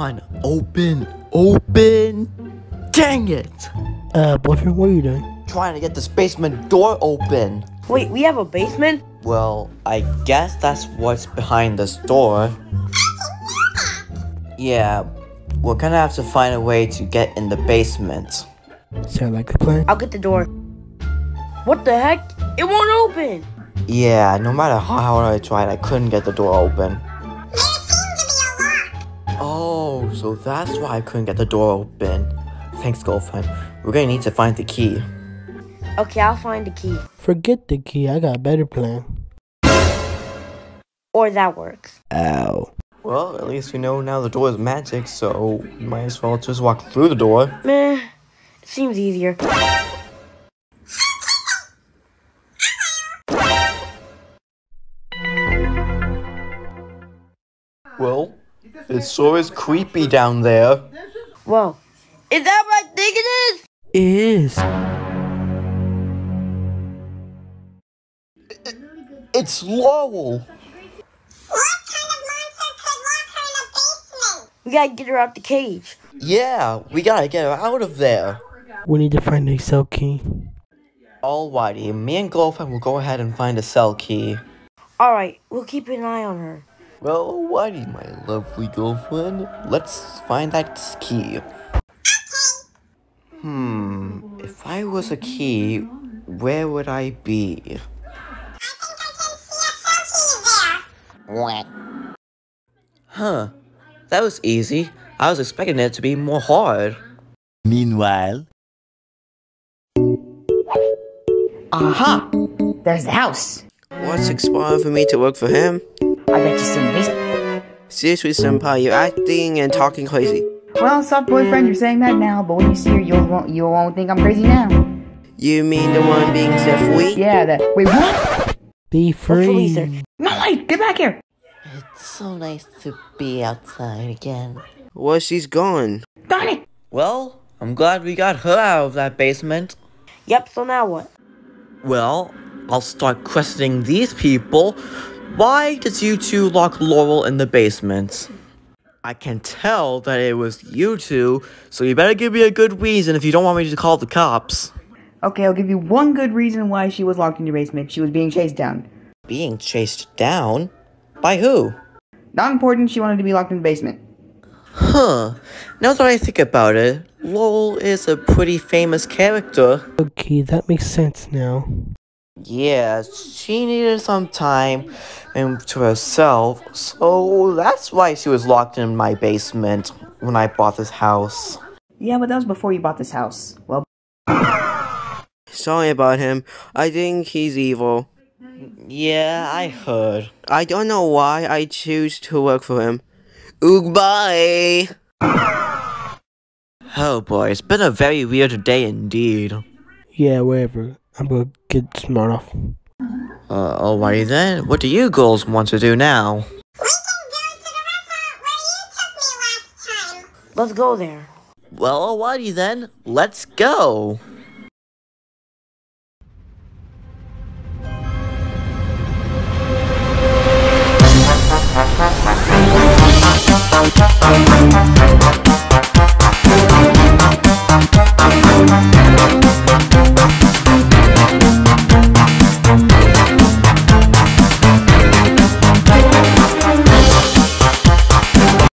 on, open, open. Dang it! Uh, boyfriend, what are you doing? Trying to get this basement door open. Wait, we have a basement? Well, I guess that's what's behind this door. Yeah, we're gonna have to find a way to get in the basement. Sound like a plan? I'll get the door. What the heck? It won't open! Yeah, no matter how hard I tried, I couldn't get the door open. Oh, so that's why I couldn't get the door open. Thanks, girlfriend. We're gonna need to find the key. Okay, I'll find the key. Forget the key, I got a better plan. Or that works. Ow. Well, at least we know now the door is magic, so we might as well just walk through the door. Meh, it seems easier. Well, it sure is creepy down there. Whoa. Is that what I think it is? It is. It's Laurel! We gotta get her out the cage. Yeah, we gotta get her out of there. We need to find a cell key. Alrighty, me and girlfriend will go ahead and find a cell key. Alright, we'll keep an eye on her. Well, alrighty, my lovely girlfriend. Let's find that key. Hmm, if I was a key, where would I be? What? Huh, that was easy. I was expecting it to be more hard. Meanwhile, Aha! There's the house. What's expired for me to work for him? I bet you some basement. Seriously, Senpai, you're acting and talking crazy. Well, soft boyfriend, you're saying that now, but when you see her, you'll won't you won't think I'm crazy now. You mean the one being set free? Yeah, that. Wait, what? Be Hopefully, sir. free. No, wait, get back here. It's so nice to be outside again. Well, she's gone. Darn it! Well, I'm glad we got her out of that basement. Yep, so now what? Well, I'll start questioning these people. Why did you two lock Laurel in the basement? I can tell that it was you two, so you better give me a good reason if you don't want me to call the cops. Okay, I'll give you one good reason why she was locked in your basement. She was being chased down. Being chased down? By who? Not important, she wanted to be locked in the basement. Huh. Now that I think about it, Laurel is a pretty famous character. Okay, that makes sense now. Yeah, she needed some time and to herself, so that's why she was locked in my basement when I bought this house. Yeah, but that was before you bought this house. Well, Sorry about him. I think he's evil. Yeah, I heard. I don't know why I choose to work for him. Oog bye! Oh boy, it's been a very weird day indeed. Yeah, whatever. I'm gonna get smart off. Uh, alrighty then, what do you girls want to do now? Let's go there. Well, alrighty then, let's go.